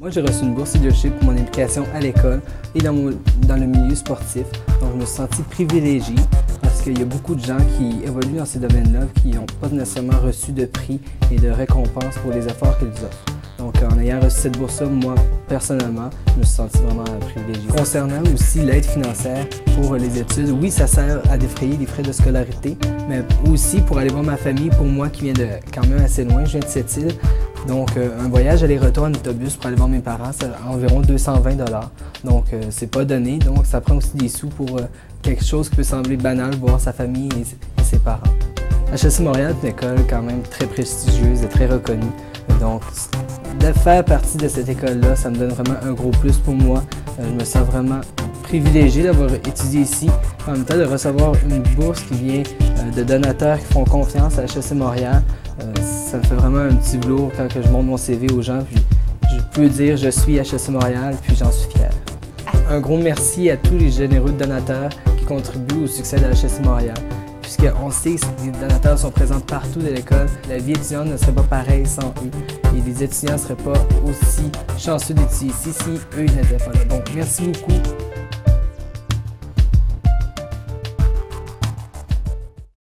Moi, j'ai reçu une bourse leadership pour mon implication à l'école et dans, le milieu sportif. Donc, je me suis senti privilégié parce qu'il y a beaucoup de gens qui évoluent dans ces domaines-là qui n'ont pas nécessairement reçu de prix et de récompenses pour les efforts qu'ils offrent. Donc, en ayant reçu cette bourse-là, moi, personnellement, je me suis senti vraiment privilégié. Concernant aussi l'aide financière pour les études, oui, ça sert à défrayer les frais de scolarité, mais aussi pour aller voir ma famille, pour moi qui vient de quand même assez loin, je viens de cette île. Donc, euh, un voyage aller-retour en autobus pour aller voir mes parents, c'est environ 220 Donc, euh, c'est pas donné. Donc, ça prend aussi des sous pour euh, quelque chose qui peut sembler banal, voir sa famille et, ses parents. HSC Montréal est une école quand même très prestigieuse et très reconnue. Donc, de faire partie de cette école-là, ça me donne vraiment un gros plus pour moi. je me sens vraiment privilégié d'avoir étudié ici, en même temps de recevoir une bourse qui vient de donateurs qui font confiance à HSC Montréal ça me fait vraiment un petit velours quand je montre mon CV aux gens. Puis je peux dire je suis HSC Montréal, puis j'en suis fier. Un gros merci à tous les généreux donateurs qui contribuent au succès de HSC Montréal. Puisqu'on sait que les donateurs sont présents partout de l'école, la vie étudiante ne serait pas pareille sans eux. Et les étudiants ne seraient pas aussi chanceux d'étudier ici si eux n'étaient pas là. Donc merci beaucoup